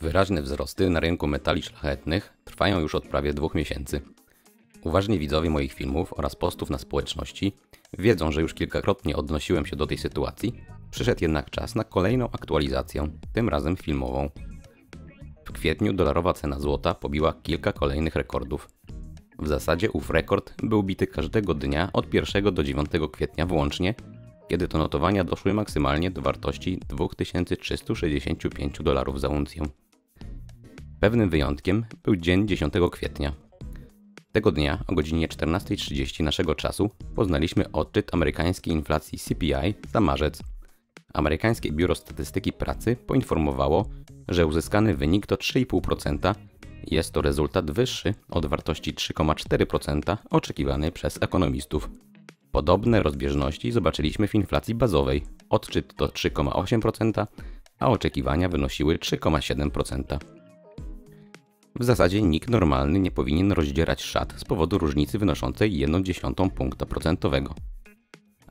Wyraźne wzrosty na rynku metali szlachetnych trwają już od prawie dwóch miesięcy. Uważni widzowie moich filmów oraz postów na społeczności wiedzą, że już kilkakrotnie odnosiłem się do tej sytuacji, przyszedł jednak czas na kolejną aktualizację, tym razem filmową. W kwietniu dolarowa cena złota pobiła kilka kolejnych rekordów. W zasadzie ów rekord był bity każdego dnia od 1 do 9 kwietnia włącznie, kiedy to notowania doszły maksymalnie do wartości 2365 dolarów za uncję. Pewnym wyjątkiem był dzień 10 kwietnia. Tego dnia o godzinie 14.30 naszego czasu poznaliśmy odczyt amerykańskiej inflacji CPI za marzec. Amerykańskie Biuro Statystyki Pracy poinformowało, że uzyskany wynik to 3,5%. Jest to rezultat wyższy od wartości 3,4% oczekiwanej przez ekonomistów. Podobne rozbieżności zobaczyliśmy w inflacji bazowej. Odczyt to 3,8%, a oczekiwania wynosiły 3,7%. W zasadzie nikt normalny nie powinien rozdzierać szat z powodu różnicy wynoszącej 1,1 punkta procentowego.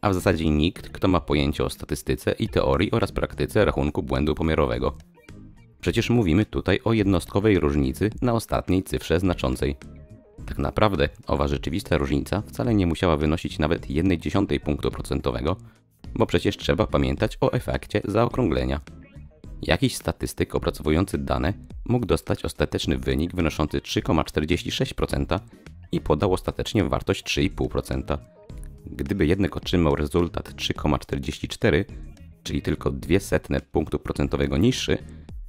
A w zasadzie nikt, kto ma pojęcie o statystyce i teorii oraz praktyce rachunku błędu pomiarowego. Przecież mówimy tutaj o jednostkowej różnicy na ostatniej cyfrze znaczącej. Tak naprawdę owa rzeczywista różnica wcale nie musiała wynosić nawet 1,1 punktu procentowego, bo przecież trzeba pamiętać o efekcie zaokrąglenia. Jakiś statystyk opracowujący dane mógł dostać ostateczny wynik wynoszący 3,46% i podał ostatecznie wartość 3,5%. Gdyby jednak otrzymał rezultat 3,44, czyli tylko 0,02 punktu procentowego niższy,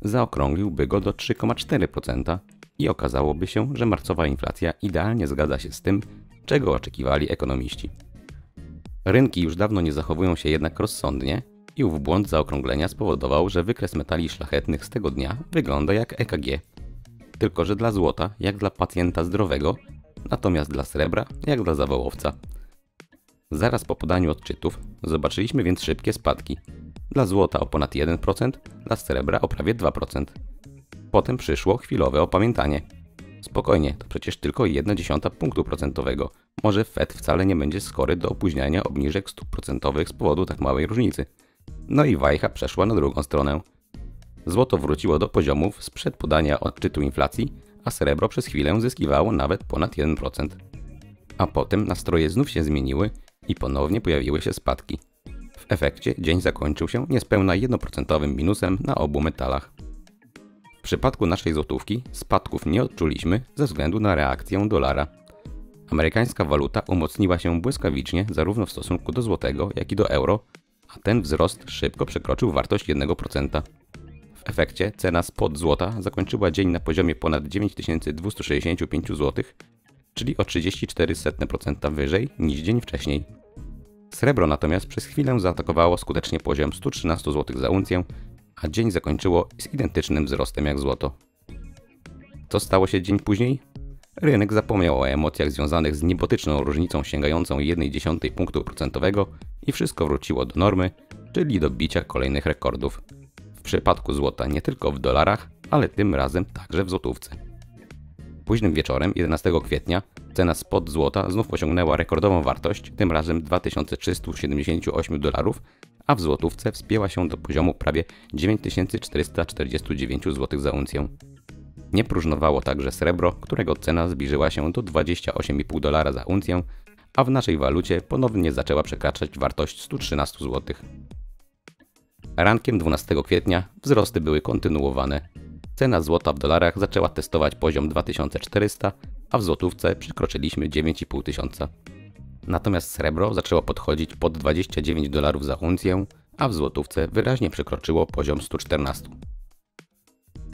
zaokrągliłby go do 3,4% i okazałoby się, że marcowa inflacja idealnie zgadza się z tym, czego oczekiwali ekonomiści. Rynki już dawno nie zachowują się jednak rozsądnie i ów błąd zaokrąglenia spowodował, że wykres metali szlachetnych z tego dnia wygląda jak EKG. Tylko, że dla złota jak dla pacjenta zdrowego, natomiast dla srebra jak dla zawołowca. Zaraz po podaniu odczytów zobaczyliśmy więc szybkie spadki. Dla złota o ponad 1%, dla srebra o prawie 2%. Potem przyszło chwilowe opamiętanie. Spokojnie, to przecież tylko 1,1 punktu procentowego. Może Fed wcale nie będzie skory do opóźniania obniżek stóp procentowych z powodu tak małej różnicy. No i wajcha przeszła na drugą stronę. Złoto wróciło do poziomów sprzed podania odczytu inflacji, a srebro przez chwilę zyskiwało nawet ponad 1%. A potem nastroje znów się zmieniły i ponownie pojawiły się spadki. W efekcie dzień zakończył się niespełna 1% minusem na obu metalach. W przypadku naszej złotówki spadków nie odczuliśmy ze względu na reakcję dolara. Amerykańska waluta umocniła się błyskawicznie zarówno w stosunku do złotego, jak i do euro, a ten wzrost szybko przekroczył wartość 1%. W efekcie cena spod złota zakończyła dzień na poziomie ponad 9265 zł, czyli o 34% wyżej niż dzień wcześniej. Srebro natomiast przez chwilę zaatakowało skutecznie poziom 113 zł za uncję, a dzień zakończyło z identycznym wzrostem jak złoto. Co stało się dzień później? Rynek zapomniał o emocjach związanych z niebotyczną różnicą sięgającą 1,1 punktu procentowego i wszystko wróciło do normy, czyli do bicia kolejnych rekordów. W przypadku złota nie tylko w dolarach, ale tym razem także w złotówce. Późnym wieczorem 11 kwietnia cena spod złota znów osiągnęła rekordową wartość, tym razem 2378 dolarów, a w złotówce wspięła się do poziomu prawie 9449 zł za uncję. Nie próżnowało także srebro, którego cena zbliżyła się do 28,5 dolara za uncję, a w naszej walucie ponownie zaczęła przekraczać wartość 113 zł. Rankiem 12 kwietnia wzrosty były kontynuowane. Cena złota w dolarach zaczęła testować poziom 2400, a w złotówce przekroczyliśmy 9500. Natomiast srebro zaczęło podchodzić pod 29 dolarów za uncję, a w złotówce wyraźnie przekroczyło poziom 114.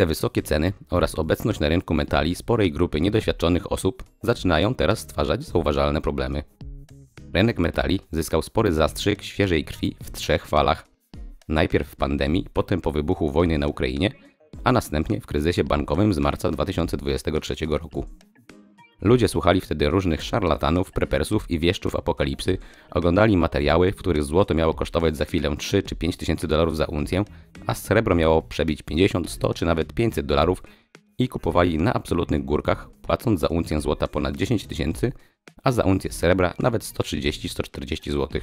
Te wysokie ceny oraz obecność na rynku metali sporej grupy niedoświadczonych osób zaczynają teraz stwarzać zauważalne problemy. Rynek metali zyskał spory zastrzyk świeżej krwi w trzech falach. Najpierw w pandemii, potem po wybuchu wojny na Ukrainie, a następnie w kryzysie bankowym z marca 2023 roku. Ludzie słuchali wtedy różnych szarlatanów, prepersów i wieszczów apokalipsy, oglądali materiały, w których złoto miało kosztować za chwilę 3 czy 5 tysięcy dolarów za uncję, a srebro miało przebić 50, 100 czy nawet 500 dolarów i kupowali na absolutnych górkach, płacąc za uncję złota ponad 10 tysięcy, a za uncję srebra nawet 130-140 zł.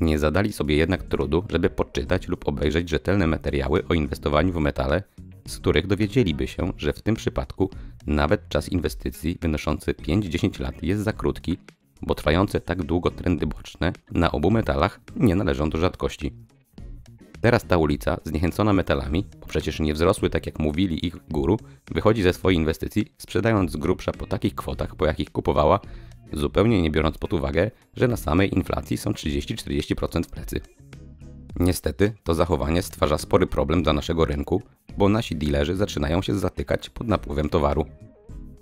Nie zadali sobie jednak trudu, żeby podczytać lub obejrzeć rzetelne materiały o inwestowaniu w metale z których dowiedzieliby się, że w tym przypadku nawet czas inwestycji wynoszący 5-10 lat jest za krótki, bo trwające tak długo trendy boczne na obu metalach nie należą do rzadkości. Teraz ta ulica, zniechęcona metalami, bo przecież nie wzrosły tak jak mówili ich guru, wychodzi ze swojej inwestycji, sprzedając z grubsza po takich kwotach, po jakich kupowała, zupełnie nie biorąc pod uwagę, że na samej inflacji są 30-40% w plecy. Niestety, to zachowanie stwarza spory problem dla naszego rynku, bo nasi dealerzy zaczynają się zatykać pod napływem towaru.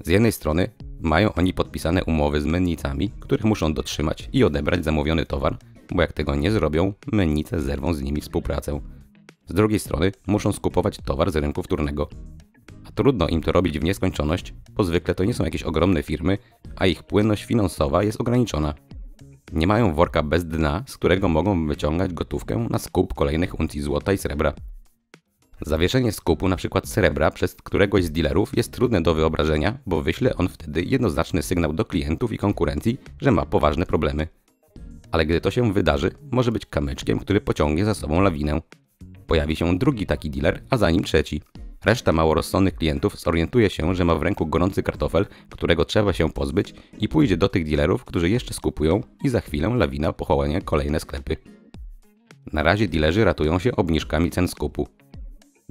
Z jednej strony mają oni podpisane umowy z mennicami, których muszą dotrzymać i odebrać zamówiony towar, bo jak tego nie zrobią, mennice zerwą z nimi współpracę. Z drugiej strony muszą skupować towar z rynku wtórnego. A trudno im to robić w nieskończoność, bo zwykle to nie są jakieś ogromne firmy, a ich płynność finansowa jest ograniczona. Nie mają worka bez dna, z którego mogą wyciągać gotówkę na skup kolejnych uncji złota i srebra. Zawieszenie skupu np. srebra przez któregoś z dealerów jest trudne do wyobrażenia, bo wyśle on wtedy jednoznaczny sygnał do klientów i konkurencji, że ma poważne problemy. Ale gdy to się wydarzy, może być kamyczkiem, który pociągnie za sobą lawinę. Pojawi się drugi taki dealer, a za nim trzeci. Reszta małorozsądnych klientów zorientuje się, że ma w ręku gorący kartofel, którego trzeba się pozbyć i pójdzie do tych dealerów, którzy jeszcze skupują i za chwilę lawina pochłania kolejne sklepy. Na razie dealerzy ratują się obniżkami cen skupu.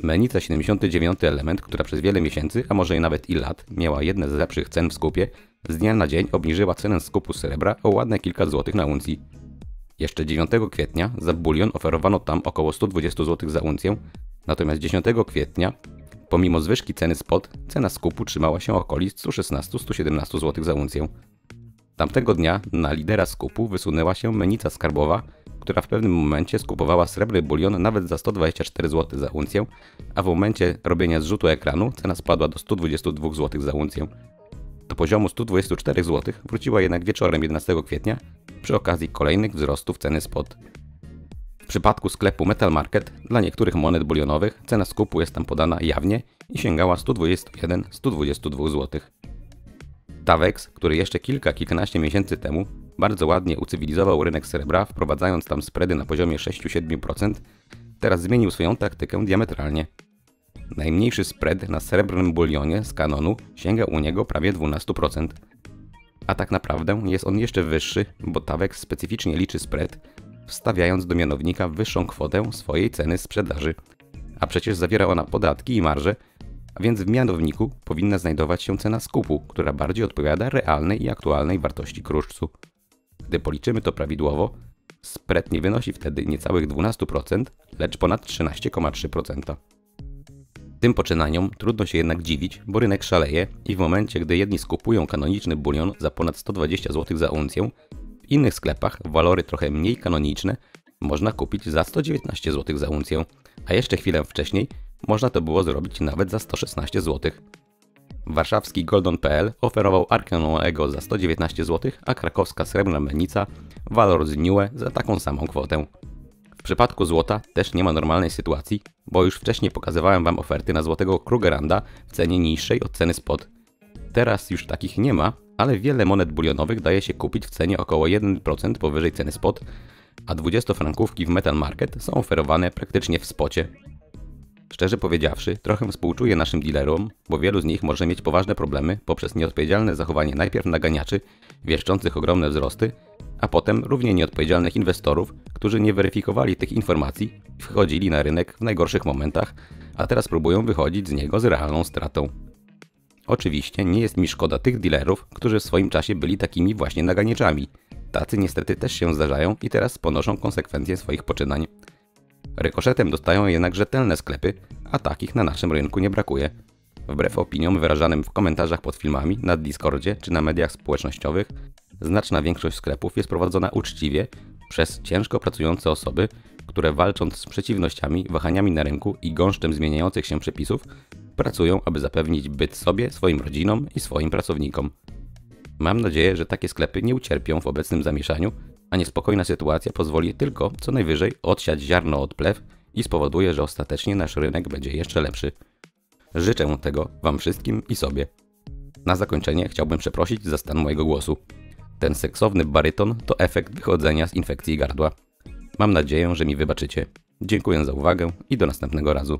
Menica 79 element, która przez wiele miesięcy, a może i nawet i lat, miała jedne z lepszych cen w skupie, z dnia na dzień obniżyła cenę skupu srebra o ładne kilka złotych na uncji. Jeszcze 9 kwietnia za bulion oferowano tam około 120 zł za uncję, natomiast 10 kwietnia, pomimo zwyżki ceny spot, cena skupu trzymała się okolic 116-117 zł za uncję. Tamtego dnia na lidera skupu wysunęła się menica skarbowa, która w pewnym momencie skupowała srebrny bulion nawet za 124 zł za uncję, a w momencie robienia zrzutu ekranu cena spadła do 122 zł za uncję. Do poziomu 124 zł wróciła jednak wieczorem 11 kwietnia przy okazji kolejnych wzrostów ceny spot. W przypadku sklepu Metal Market dla niektórych monet bulionowych cena skupu jest tam podana jawnie i sięgała 121-122 zł. Tavex, który jeszcze kilka, kilkanaście miesięcy temu bardzo ładnie ucywilizował rynek srebra, wprowadzając tam spready na poziomie 6-7%, teraz zmienił swoją taktykę diametralnie. Najmniejszy spread na srebrnym bulionie z kanonu sięga u niego prawie 12%. A tak naprawdę jest on jeszcze wyższy, bo Tavex specyficznie liczy spread, wstawiając do mianownika wyższą kwotę swojej ceny sprzedaży. A przecież zawiera ona podatki i marże, a więc w mianowniku powinna znajdować się cena skupu, która bardziej odpowiada realnej i aktualnej wartości kruszcu. Gdy policzymy to prawidłowo, spread nie wynosi wtedy niecałych 12%, lecz ponad 13,3%. Tym poczynaniom trudno się jednak dziwić, bo rynek szaleje i w momencie, gdy jedni skupują kanoniczny bulion za ponad 120 zł za uncję, w innych sklepach walory trochę mniej kanoniczne można kupić za 119 zł za uncję, a jeszcze chwilę wcześniej można to było zrobić nawet za 116 zł. Warszawski Golden.pl oferował Arkę Ego za 119 zł, a krakowska Srebrna Mennica Valor z Niue za taką samą kwotę. W przypadku złota też nie ma normalnej sytuacji, bo już wcześniej pokazywałem Wam oferty na złotego Krugeranda w cenie niższej od ceny spot. Teraz już takich nie ma, ale wiele monet bulionowych daje się kupić w cenie około 1% powyżej ceny spot, a 20 frankówki w Metal Market są oferowane praktycznie w spocie. Szczerze powiedziawszy, trochę współczuję naszym dealerom, bo wielu z nich może mieć poważne problemy poprzez nieodpowiedzialne zachowanie najpierw naganiaczy, wieszczących ogromne wzrosty, a potem równie nieodpowiedzialnych inwestorów, którzy nie weryfikowali tych informacji i wchodzili na rynek w najgorszych momentach, a teraz próbują wychodzić z niego z realną stratą. Oczywiście nie jest mi szkoda tych dealerów, którzy w swoim czasie byli takimi właśnie naganieczami. Tacy niestety też się zdarzają i teraz ponoszą konsekwencje swoich poczynań. Rykoszetem dostają jednak rzetelne sklepy, a takich na naszym rynku nie brakuje. Wbrew opiniom wyrażanym w komentarzach pod filmami, na Discordzie czy na mediach społecznościowych, znaczna większość sklepów jest prowadzona uczciwie przez ciężko pracujące osoby, które walcząc z przeciwnościami, wahaniami na rynku i gąszczem zmieniających się przepisów, pracują, aby zapewnić byt sobie, swoim rodzinom i swoim pracownikom. Mam nadzieję, że takie sklepy nie ucierpią w obecnym zamieszaniu a niespokojna sytuacja pozwoli tylko co najwyżej odsiać ziarno od plew i spowoduje, że ostatecznie nasz rynek będzie jeszcze lepszy. Życzę tego Wam wszystkim i sobie. Na zakończenie chciałbym przeprosić za stan mojego głosu. Ten seksowny baryton to efekt wychodzenia z infekcji gardła. Mam nadzieję, że mi wybaczycie. Dziękuję za uwagę i do następnego razu.